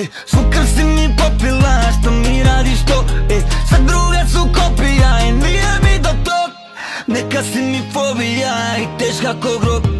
е Сукам си ми попила, што ми радиш то е Са друга су копија и е ми до то. Нека си ми фобија и тежка ко гроб